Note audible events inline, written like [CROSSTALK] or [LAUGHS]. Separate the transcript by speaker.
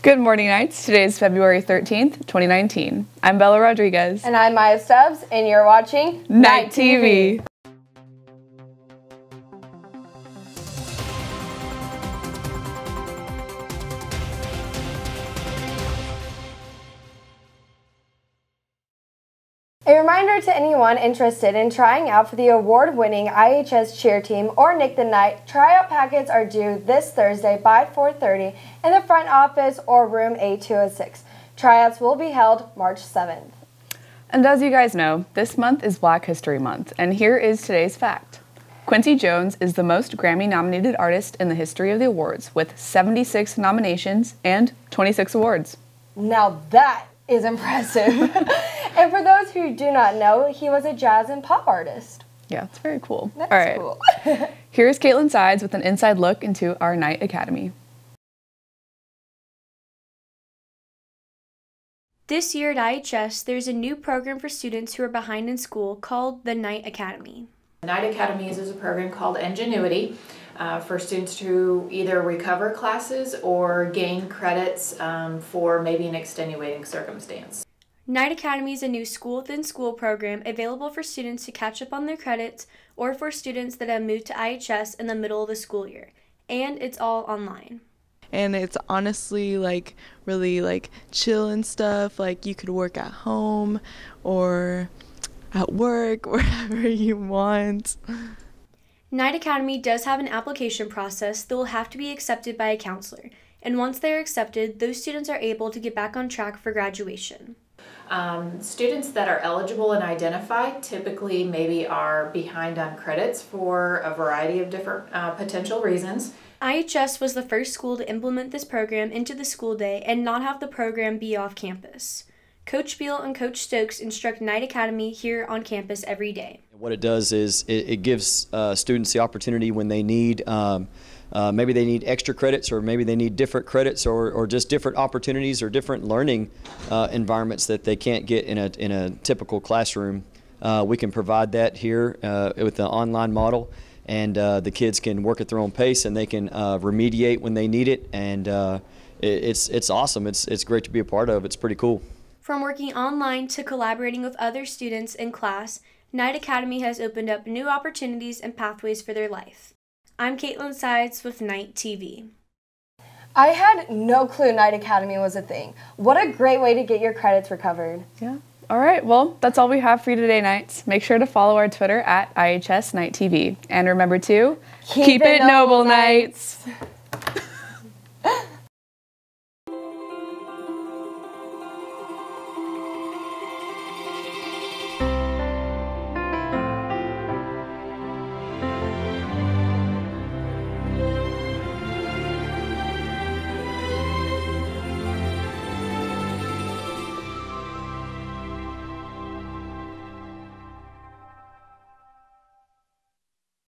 Speaker 1: Good morning, Knights. Today is February 13th, 2019. I'm Bella Rodriguez.
Speaker 2: And I'm Maya Stubbs, and you're watching
Speaker 1: Knight TV.
Speaker 2: A reminder to anyone interested in trying out for the award-winning IHS cheer team or Nick the Knight, tryout packets are due this Thursday by 4.30 in the front office or room A206. Tryouts will be held March 7th.
Speaker 1: And as you guys know, this month is Black History Month, and here is today's fact. Quincy Jones is the most Grammy-nominated artist in the history of the awards, with 76 nominations and 26 awards.
Speaker 2: Now that is impressive. [LAUGHS] and for those who do not know, he was a jazz and pop artist.
Speaker 1: Yeah, it's very cool.
Speaker 2: That's
Speaker 1: All right.
Speaker 2: cool. [LAUGHS]
Speaker 1: Here's Caitlin Sides with an inside look into our Knight Academy.
Speaker 3: This year at IHS, there's a new program for students who are behind in school called the Knight Academy.
Speaker 4: Knight Academy is a program called Edgenuity uh, for students to either recover classes or gain credits um, for maybe an extenuating circumstance.
Speaker 3: Knight Academy is a new school within school program available for students to catch up on their credits or for students that have moved to IHS in the middle of the school year. And it's all online.
Speaker 5: and it's honestly like really like chill and stuff like you could work at home or at work [LAUGHS] wherever you want
Speaker 3: Knight Academy does have an application process that will have to be accepted by a counselor. And once they are accepted, those students are able to get back on track for graduation.
Speaker 4: Um, students that are eligible and identified typically maybe are behind on credits for a variety of different uh, potential reasons.
Speaker 3: IHS was the first school to implement this program into the school day and not have the program be off campus. Coach Beal and Coach Stokes instruct Knight Academy here on campus every day.
Speaker 6: What it does is it, it gives uh, students the opportunity when they need, um, uh, maybe they need extra credits or maybe they need different credits or, or just different opportunities or different learning uh, environments that they can't get in a, in a typical classroom. Uh, we can provide that here uh, with the online model and uh, the kids can work at their own pace and they can remediate when they need it and it, it's, it's awesome. It's, it's great to be a part of. It's pretty cool.
Speaker 3: From working online to collaborating with other students in class, Knight Academy has opened up new opportunities and pathways for their life. I'm Caitlin Sides with Knight TV.
Speaker 2: I had no clue Knight Academy was a thing. What a great way to get your credits recovered.
Speaker 1: Yeah. All right, well, that's all we have for you today, Knights. Make sure to follow our Twitter at IHS Knight TV. And remember to
Speaker 2: Keep it noble, Knights.